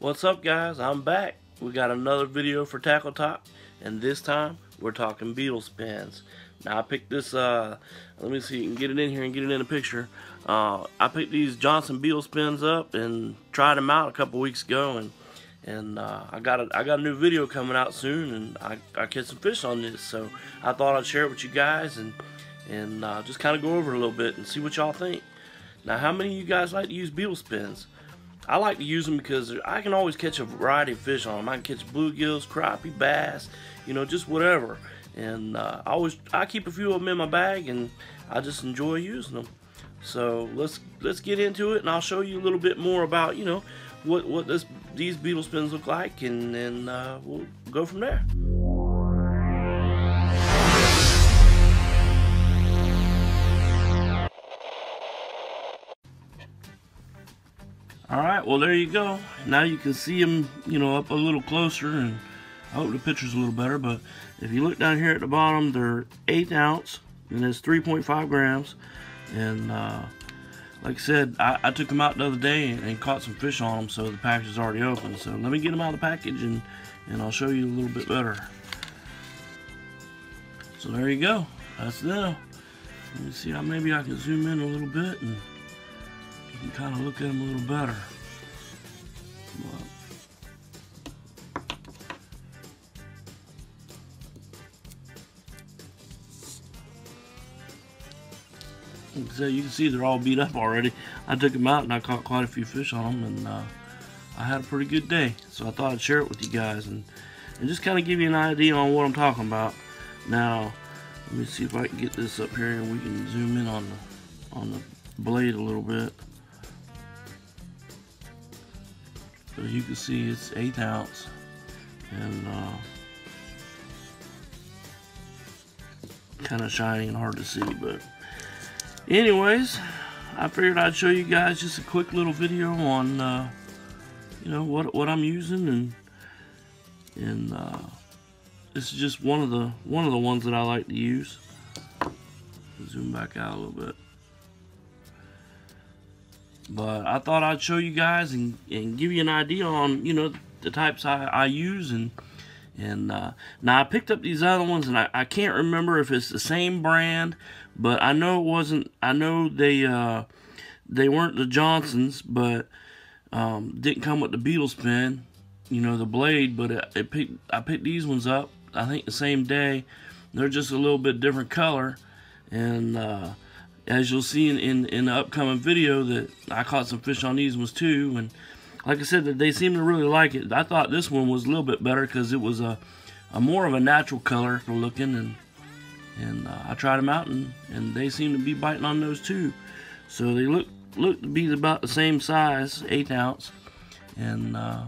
What's up guys? I'm back. We got another video for Tackle Talk and this time we're talking beetle spins. Now I picked this, uh, let me see, you can get it in here and get it in a picture. Uh, I picked these Johnson beetle spins up and tried them out a couple weeks ago and and uh, I got a, I got a new video coming out soon and I, I catch some fish on this so I thought I'd share it with you guys and and uh, just kind of go over a little bit and see what y'all think. Now how many of you guys like to use beetle spins? I like to use them because I can always catch a variety of fish on them. I can catch bluegills, crappie, bass, you know, just whatever. And uh, I always I keep a few of them in my bag, and I just enjoy using them. So let's let's get into it, and I'll show you a little bit more about you know what what this these beetle spins look like, and then uh, we'll go from there. Alright, well there you go. Now you can see them, you know, up a little closer and I hope the picture's a little better, but if you look down here at the bottom, they're eighth ounce and it's 3.5 grams. And uh, like I said, I, I, took them out the other day and, and, caught some fish on them, so the package is already open. So let me get them out of the package and, and I'll show you a little bit better. So there you go. That's them. Let me see maybe I can zoom in a little bit and kind of look at them a little better. So you can see they're all beat up already. I took them out and I caught quite a few fish on them and uh, I had a pretty good day. So I thought I'd share it with you guys and, and just kind of give you an idea on what I'm talking about. Now, let me see if I can get this up here and we can zoom in on the, on the blade a little bit. As you can see, it's eighth ounce, and uh, kind of shiny and hard to see. But anyways, I figured I'd show you guys just a quick little video on, uh, you know, what what I'm using, and and uh, this is just one of the one of the ones that I like to use. Zoom back out a little bit. But I thought I'd show you guys and, and give you an idea on, you know, the types I, I use. And and uh, now I picked up these other ones and I, I can't remember if it's the same brand, but I know it wasn't, I know they, uh, they weren't the Johnsons, but um, didn't come with the beetle spin, you know, the blade, but it, it picked, I picked these ones up, I think the same day. They're just a little bit different color. And, uh, as you'll see in, in, in the upcoming video that I caught some fish on these ones too and like I said that they seem to really like it. I thought this one was a little bit better because it was a, a more of a natural color for looking and and uh, I tried them out and, and they seem to be biting on those too. So they look look to be about the same size eighth ounce and uh,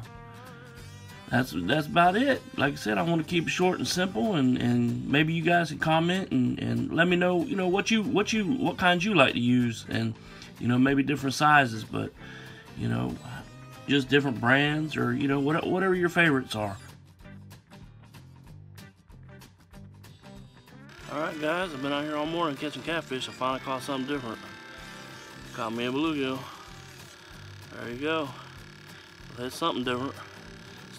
that's that's about it. Like I said, I want to keep it short and simple, and, and maybe you guys can comment and, and let me know, you know, what you what you what kinds you like to use, and you know maybe different sizes, but you know, just different brands or you know what, whatever your favorites are. Alright guys, I've been out here all morning catching catfish. I finally caught something different. Caught me a bluegill. There you go. That's something different.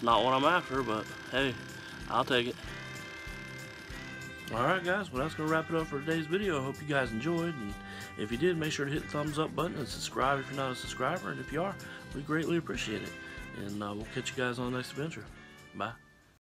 Not what I'm after, but hey, I'll take it. Alright guys, well that's going to wrap it up for today's video. I hope you guys enjoyed, and if you did, make sure to hit the thumbs up button and subscribe if you're not a subscriber, and if you are, we greatly appreciate it. And uh, we'll catch you guys on the next adventure. Bye.